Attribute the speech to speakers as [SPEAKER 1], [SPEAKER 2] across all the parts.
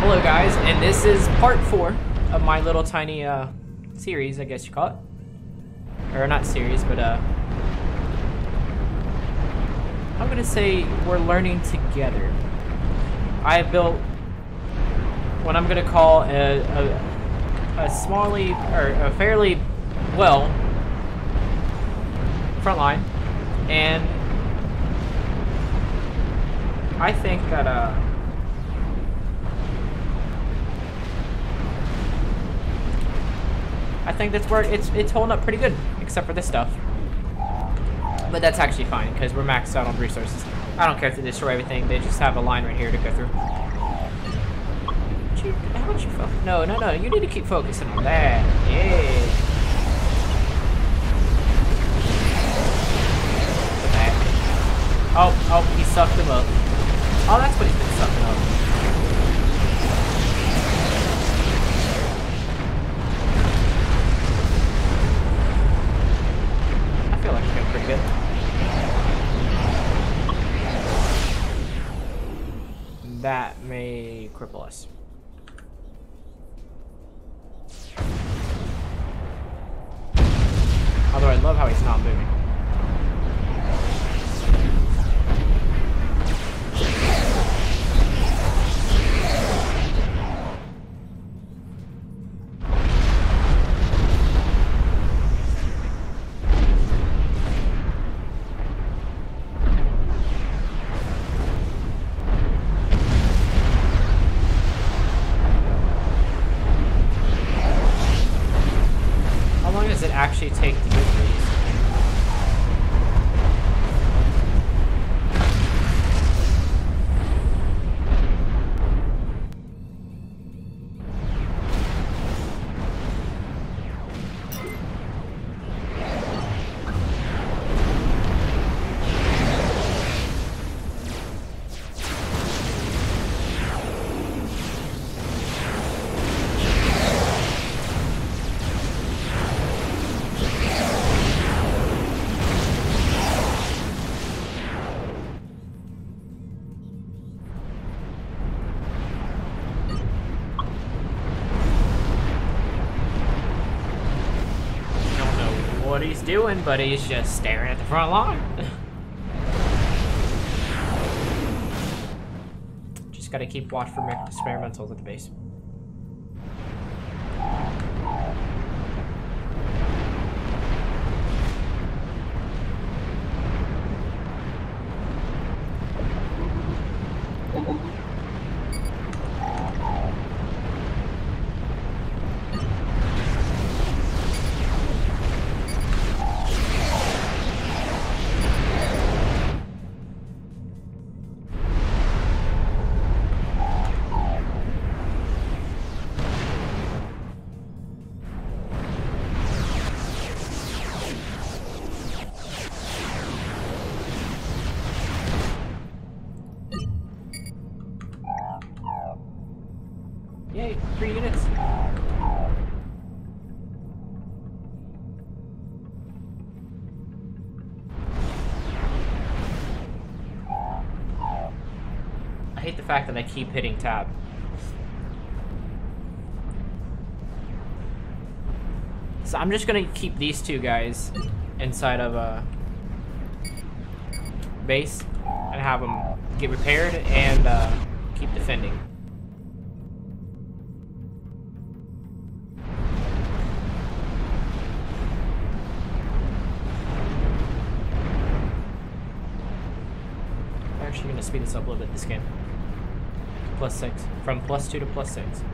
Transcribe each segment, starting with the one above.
[SPEAKER 1] Hello guys, and this is part four of my little tiny uh, series, I guess you call it. Or not series, but uh, I'm gonna say we're learning together. I have built what I'm gonna call a, a, a smallly, or a fairly well front line, and I think that uh, I think that's where it's it's holding up pretty good, except for this stuff. But that's actually fine because we're maxed out on resources. I don't care if they destroy everything; they just have a line right here to go through. How about you focus? No, no, no. You need to keep focusing on that. Yeah. Love how he's not moving. Actually take he's doing, but he's just staring at the front lawn. just gotta keep watch for experimentals at the base. Yay, three units. I hate the fact that I keep hitting tab. So I'm just gonna keep these two guys inside of a base and have them get repaired and uh, keep defending. Speed this up a little bit this game. Plus six. From plus two to plus six.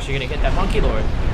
[SPEAKER 1] Actually gonna get that Monkeylord.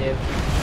[SPEAKER 1] If...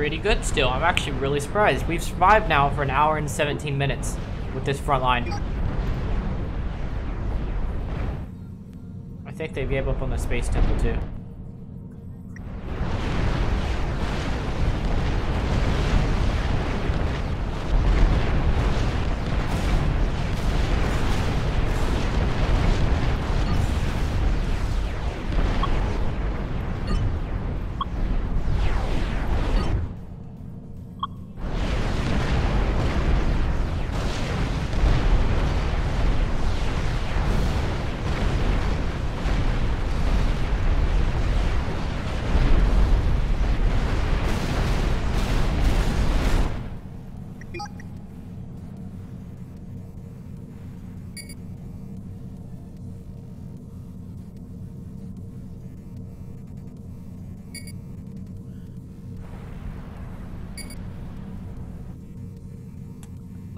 [SPEAKER 1] pretty good still. I'm actually really surprised. We've survived now for an hour and 17 minutes with this front line. I think they gave up on the space temple too.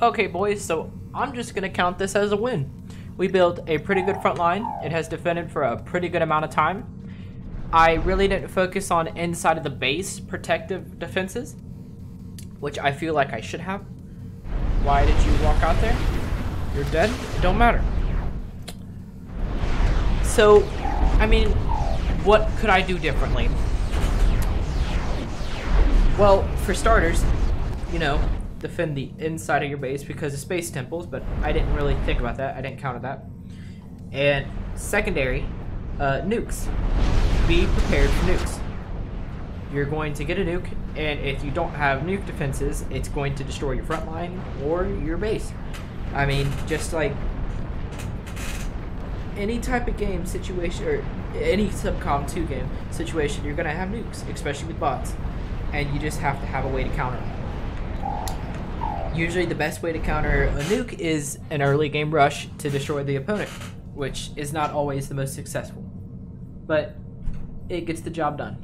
[SPEAKER 1] Okay, boys, so I'm just to count this as a win. We built a pretty good front line. It has defended for a pretty good amount of time. I really didn't focus on inside of the base protective defenses, which I feel like I should have. Why did you walk out there? You're dead? It don't matter. So, I mean, what could I do differently? Well, for starters, you know, defend the inside of your base because of space temples, but I didn't really think about that. I didn't counter that. And secondary, uh, nukes. Be prepared for nukes. You're going to get a nuke, and if you don't have nuke defenses, it's going to destroy your front line or your base. I mean, just like any type of game situation, or any SupCom 2 game situation, you're going to have nukes, especially with bots. And you just have to have a way to counter them. Usually the best way to counter a nuke is an early game rush to destroy the opponent, which is not always the most successful. But it gets the job done.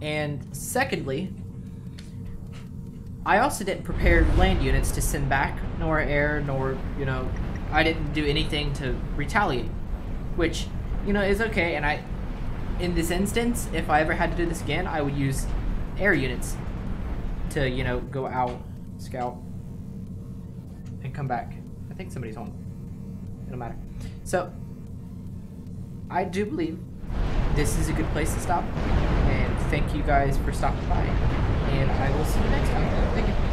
[SPEAKER 1] And secondly, I also didn't prepare land units to send back, nor air, nor, you know, I didn't do anything to retaliate, which, you know, is okay, and I, in this instance, if I ever had to do this again, I would use air units to, you know, go out, scout, and come back. I think somebody's home. It don't matter. So, I do believe this is a good place to stop. And thank you guys for stopping by. And I will see you next time. Thank you